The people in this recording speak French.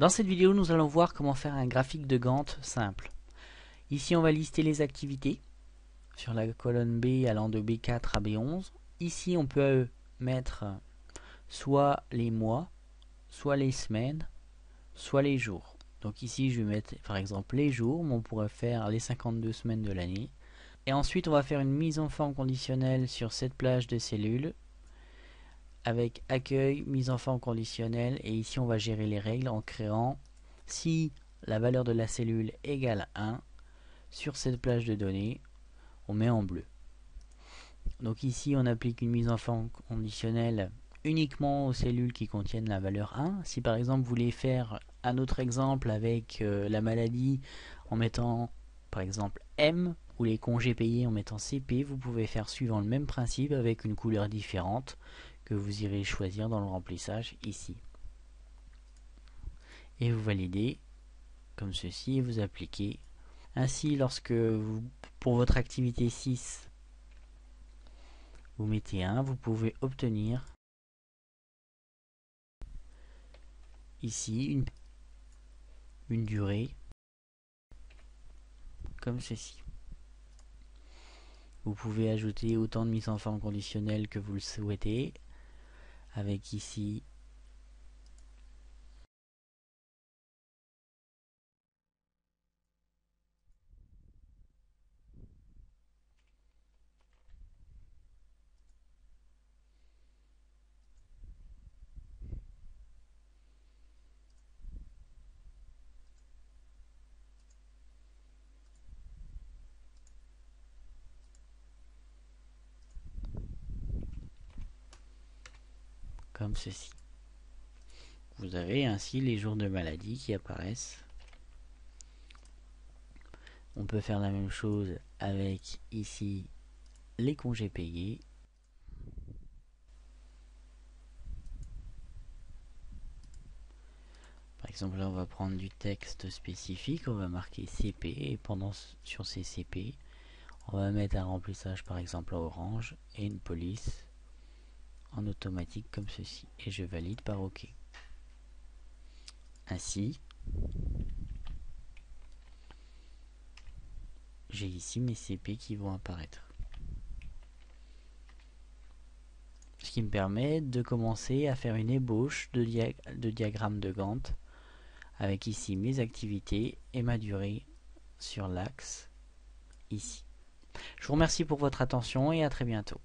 Dans cette vidéo, nous allons voir comment faire un graphique de Gantt simple. Ici, on va lister les activités sur la colonne B allant de B4 à B11. Ici, on peut mettre soit les mois, soit les semaines, soit les jours. Donc ici, je vais mettre par exemple les jours, mais on pourrait faire les 52 semaines de l'année. Et ensuite, on va faire une mise en forme conditionnelle sur cette plage de cellules avec accueil, mise en forme conditionnelle et ici on va gérer les règles en créant si la valeur de la cellule égale 1 sur cette plage de données on met en bleu. Donc ici on applique une mise en forme conditionnelle uniquement aux cellules qui contiennent la valeur 1 si par exemple vous voulez faire un autre exemple avec euh, la maladie en mettant par exemple M ou les congés payés en mettant CP vous pouvez faire suivant le même principe avec une couleur différente vous irez choisir dans le remplissage ici. Et vous validez comme ceci et vous appliquez. Ainsi, lorsque vous, pour votre activité 6, vous mettez 1, vous pouvez obtenir ici une, une durée comme ceci. Vous pouvez ajouter autant de mise en forme conditionnelle que vous le souhaitez avec ici comme ceci. Vous avez ainsi les jours de maladie qui apparaissent. On peut faire la même chose avec ici les congés payés. Par exemple, là, on va prendre du texte spécifique, on va marquer CP et pendant sur ces CP, on va mettre un remplissage par exemple en orange et une police en automatique comme ceci et je valide par OK. Ainsi, j'ai ici mes CP qui vont apparaître. Ce qui me permet de commencer à faire une ébauche de, diagramme de Gantt avec ici mes activités et ma durée sur l'axe ici. Je vous remercie pour votre attention et à très bientôt.